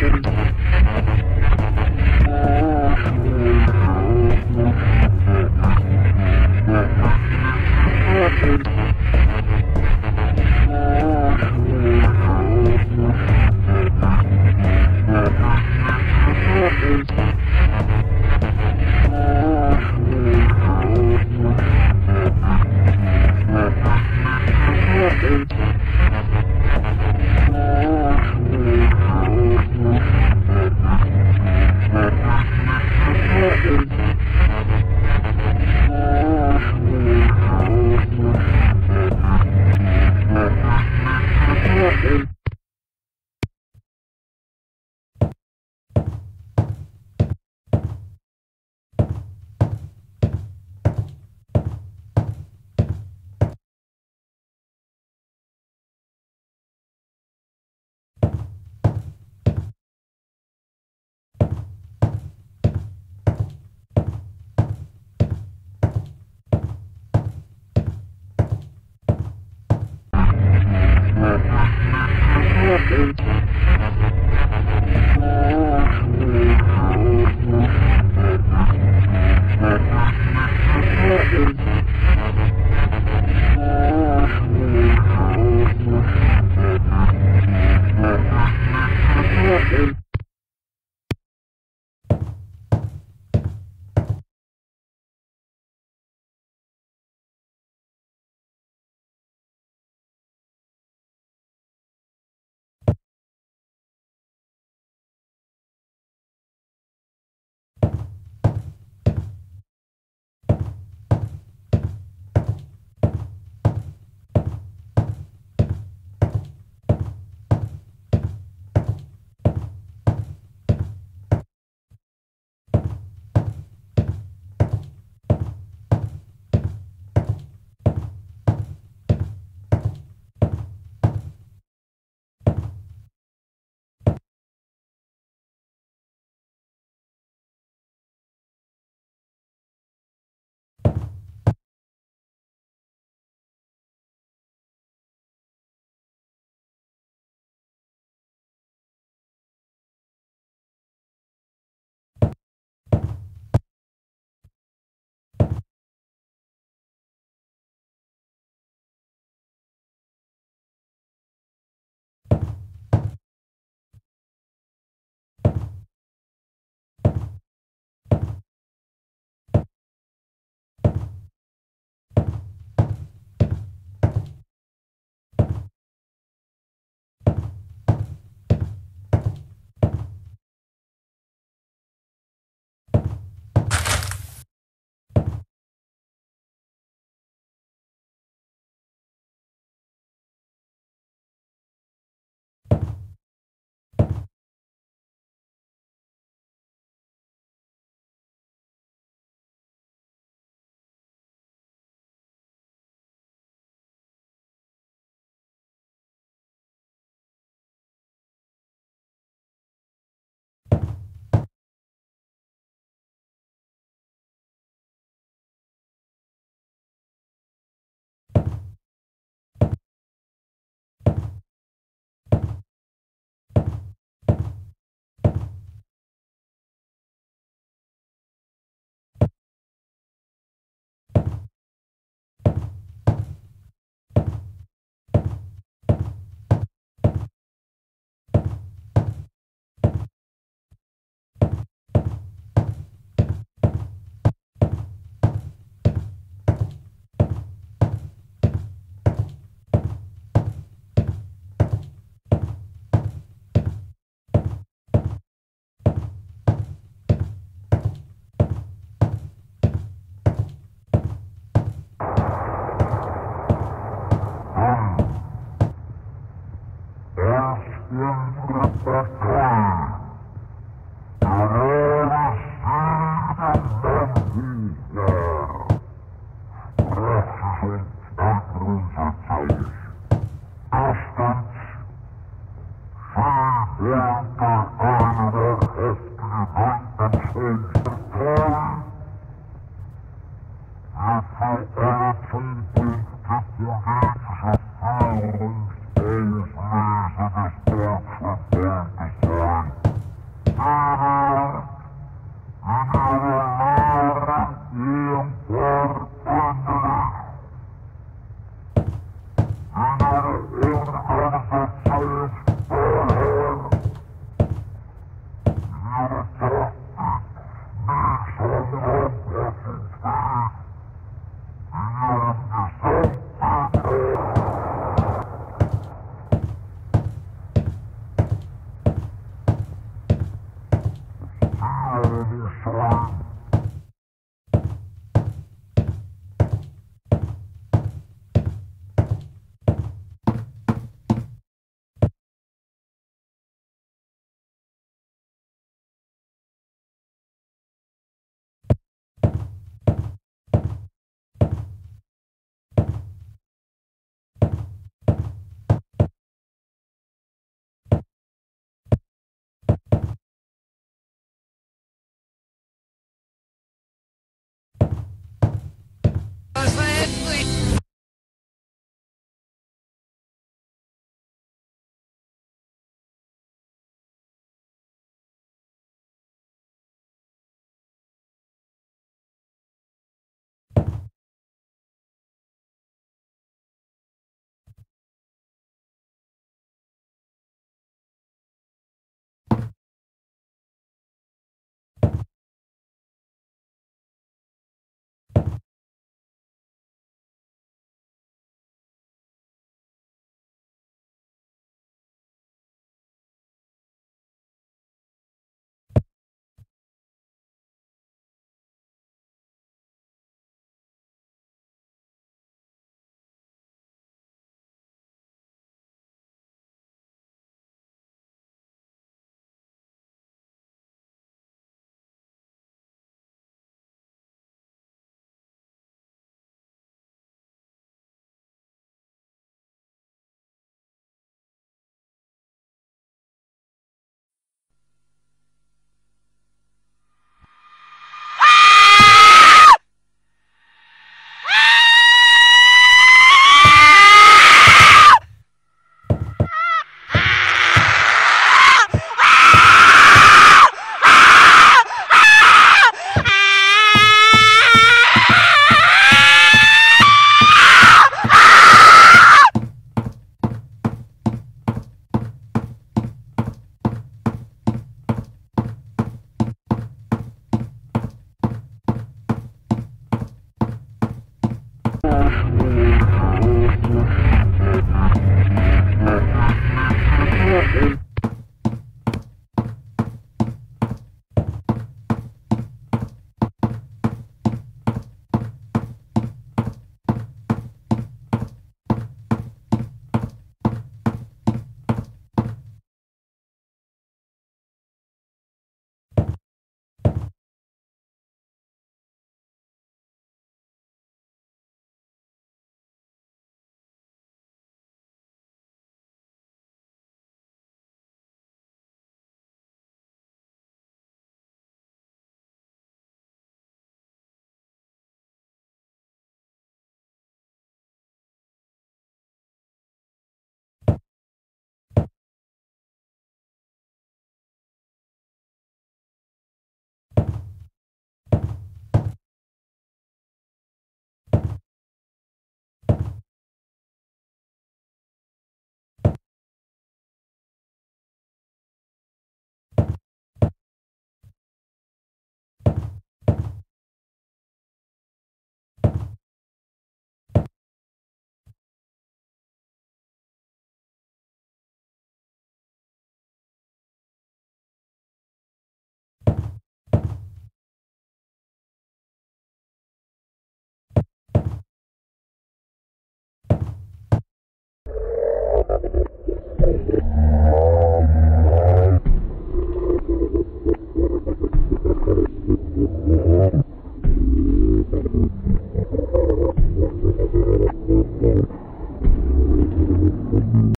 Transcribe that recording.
Good night. praa aa aa aa aa aa aa aa aa aa aa aa aa aa honestly.